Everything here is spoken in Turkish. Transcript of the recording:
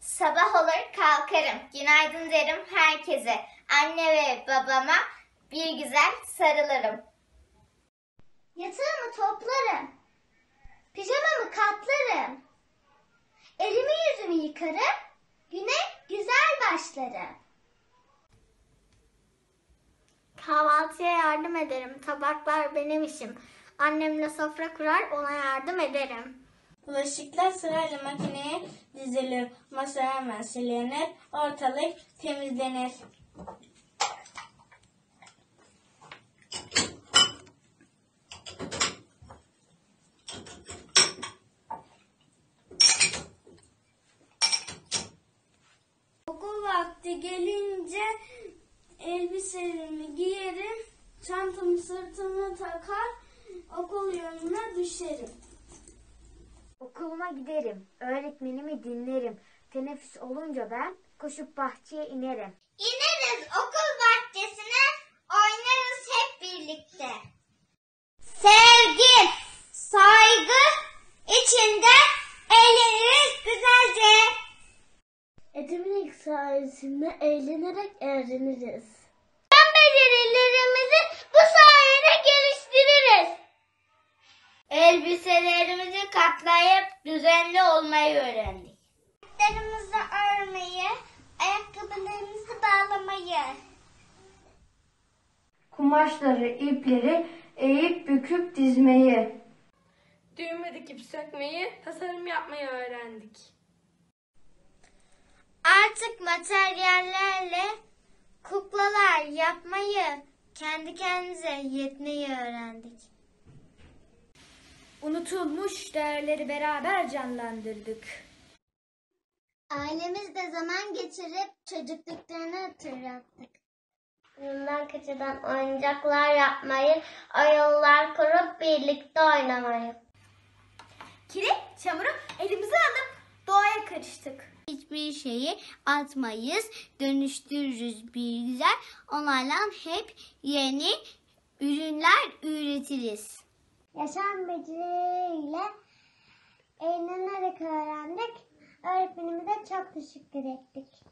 Sabah olur kalkarım. Günaydın derim herkese. Anne ve babama bir güzel sarılırım. Yatağımı toplarım. Pijamamı katlarım. Elimi yüzümü yıkarım. Güne güzel başlarım. Kahvaltıya yardım ederim. Tabaklar benim işim. Annemle sofra kurar ona yardım ederim. Bulaşıklar sırayla makineye dizilir. Masa hemen silinir. Ortalık temizlenir. Okul vakti gelince elbiselerimi giyerim. Çantamı sırtıma takar. Okul yoluna düşerim. Okuluma giderim, öğretmenimi dinlerim. Teneffüs olunca ben koşup bahçeye inerim. İneriz okul bahçesine, oynarız hep birlikte. Sevgi, saygı içinde eğleniriz güzelce. Edimlik sayesinde eğlenerek öğreniriz. Elbiselerimizi katlayıp düzenli olmayı öğrendik. Ayaklarımızı örmeyi, ayakkabılarımızı bağlamayı. Kumaşları, ipleri eğip büküp dizmeyi. Düğme dikip sökmeyi, tasarım yapmayı öğrendik. Artık materyallerle kuklalar yapmayı, kendi kendimize yetmeyi öğrendik. Unutulmuş değerleri beraber canlandırdık. Ailemizle zaman geçirip çocukluklarını hatırlattık. Yıldan kaçadan oyuncaklar yapmayı, oyunlar kurup birlikte oynamayı. Kiri, çamuru elimize alıp doğaya karıştık. Hiçbir şeyi atmayız, dönüştürürüz bir güzel. Onlarla hep yeni ürünler üretiriz. Yaşam beceriyle eğlenerek öğrendik. Öğretmenimize çok teşekkür ettik.